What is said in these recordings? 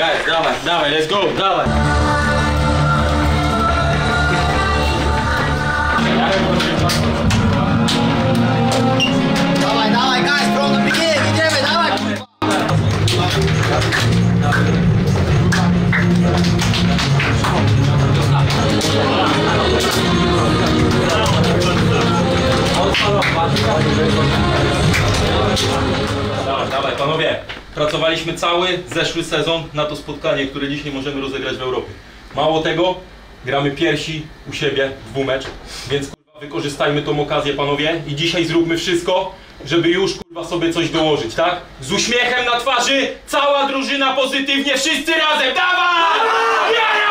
guys, dawaj, dawaj, let's go, dawaj. Dawaj, dawaj, guys, the beginning, idziemy, dawaj! Dawaj, dawaj, panowie. Pracowaliśmy cały zeszły sezon na to spotkanie, które dziś nie możemy rozegrać w Europie. Mało tego, gramy piersi u siebie dwumecz, więc kurwa wykorzystajmy tą okazję panowie i dzisiaj zróbmy wszystko, żeby już kurwa sobie coś dołożyć, tak? Z uśmiechem na twarzy, cała drużyna pozytywnie, wszyscy razem, dawaj! Jara!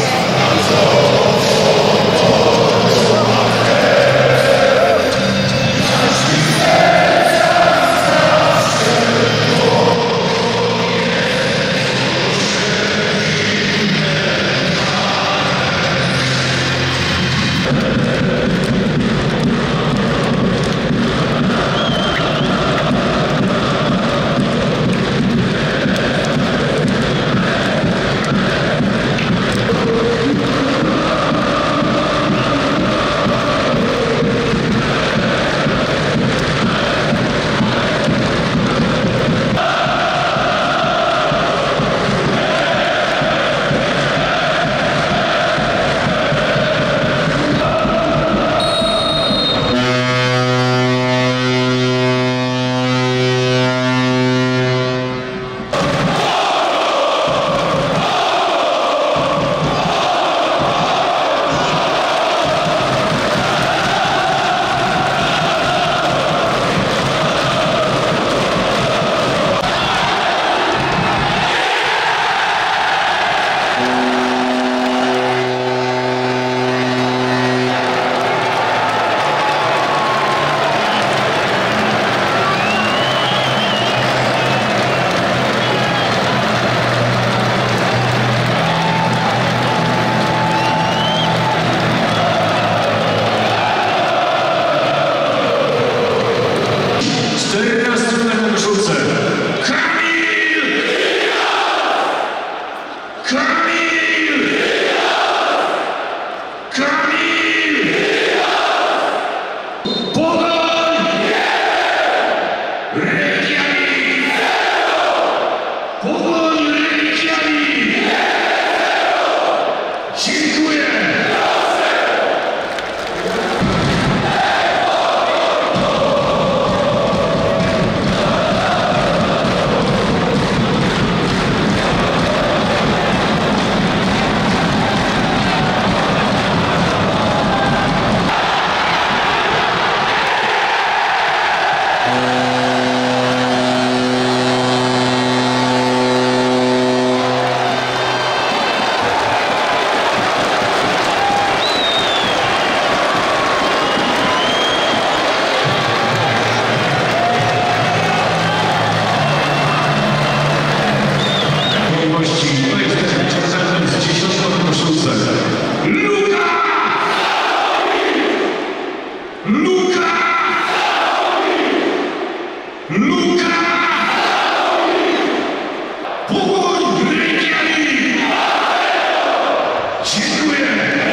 Aleluia!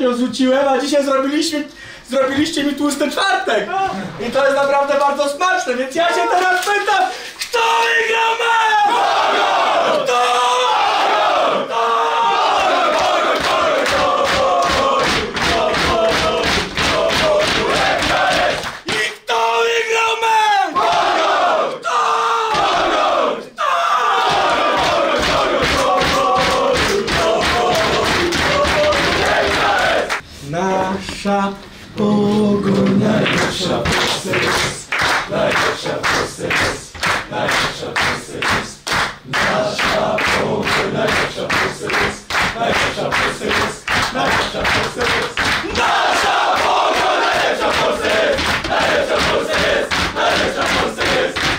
ostatnio zrzuciłem, a dzisiaj zrobiliśmy, zrobiliście mi tłusty czwartek. I to jest naprawdę bardzo smaczne, więc ja się teraz pytam, deixa por vocês, não deixa por vocês, nossa fogo, não deixa vocês, não deixa vocês, não deixa vocês.